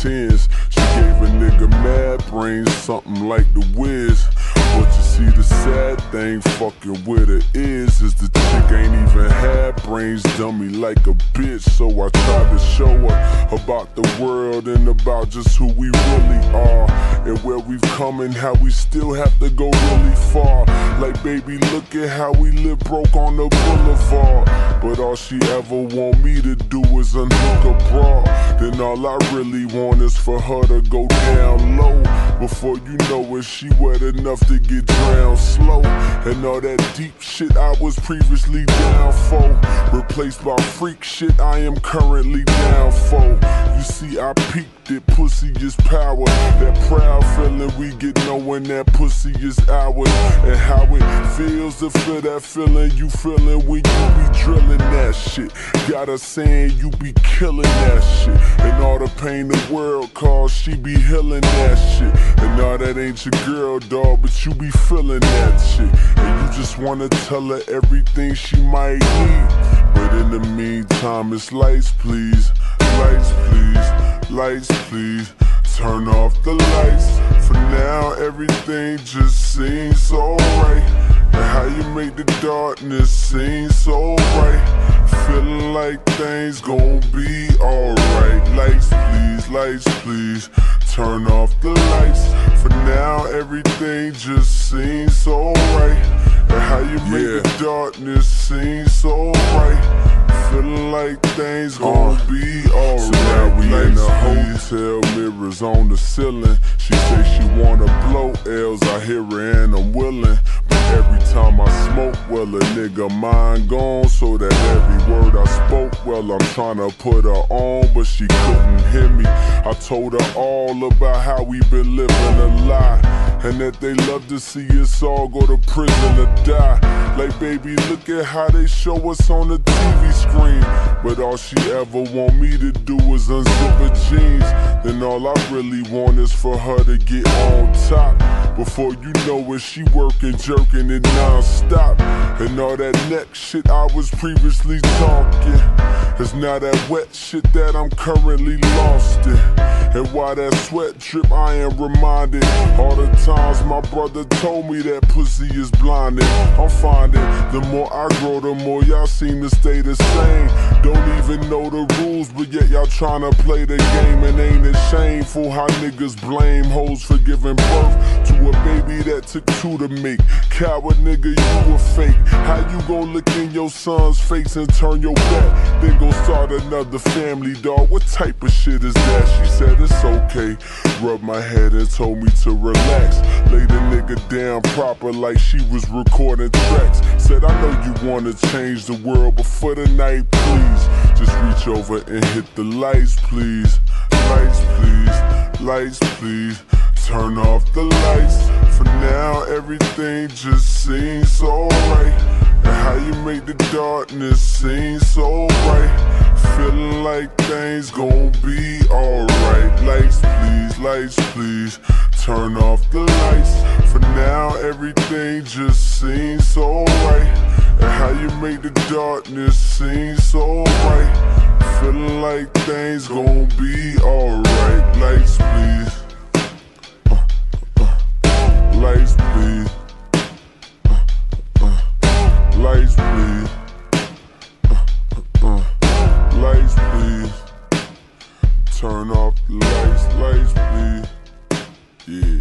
tens. She gave a nigga mad brains, something like the whiz. But you see, the sad thing fucking with it is is, the chick ain't even had brains, dummy like a bitch. So I tried to show her about the world and about just who we really are. And where we've come and how we still have to go really far. Like, baby, look at how we live broke on the boulevard. But all she ever want me to do is unhook a bra. Then all I really want is for her to go down low. Before you know it, she wet enough to get drowned slow. And all that deep shit I was previously down for. Replaced by freak shit I am currently down for. You see, I peaked it, pussy is power. That proud feeling we get knowing that pussy is ours. And how it feels to feel that feeling you feeling when you be drilling that shit. Got her saying you be killing that shit. And all the pain the world cause, she be healing that shit. And all that ain't your girl, dog, but you be feeling that shit. And you just wanna tell her everything she might need. But in the meantime, it's lights, please. Lights, please. Lights, please. Turn off the lights. For now, everything just seems so right. And how you make the darkness seem so bright. Feeling like things gon' be alright. Lights, please, lights, please. Turn off the lights. For now, everything just seems so right. And how you make Yeah. the darkness seem so bright. Feeling like things gon' Uh, be alright. so now we in the. Hotel mirrors on the ceiling. She say she wanna blow L's. I hear her and I'm willing. But every time I smoke, well, a nigga mind gone. So that well, I'm tryna put her on, but she couldn't hear me. I told her all about how we been living a lie. And that they love to see us all go to prison or die. Like, baby, look at how they show us on the TV screen. But all she ever want me to do is unzip her jeans. Then all I really want is for her to get on top. Before you know it, she working, jerking it non-stop. And all that neck shit I was previously talking. It's now that wet shit that I'm currently lost in. And why that sweat drip, I am reminded. All the times my brother told me that pussy is blinded. I'm finding the more I grow, the more y'all seem to stay the same. Don't even know the rules, but yet y'all tryna play the game. And ain't it shameful how niggas blame hoes for giving birth to a baby that took two to make? Coward nigga, you a fake. How you gon' look in your son's face and turn your back? Then go start another family, dog. What type of shit is that? She said it's okay. Rubbed my head and told me to relax. Lay the nigga down proper like she was recording tracks. Said I know you wanna change the world, but for the night, please just reach over and hit the lights, please. Lights, please. Lights, please. Turn off the lights. For now, everything just seems so right. And how you make the darkness seem so bright. Feeling like things gon' be alright. Lights, please, lights, please. Turn off the lights. For now, everything just seems so right. And how you make the darkness seem so bright. Feeling like things gon' be alright. Lights, please. turn off the lights, lights, please. Yeah.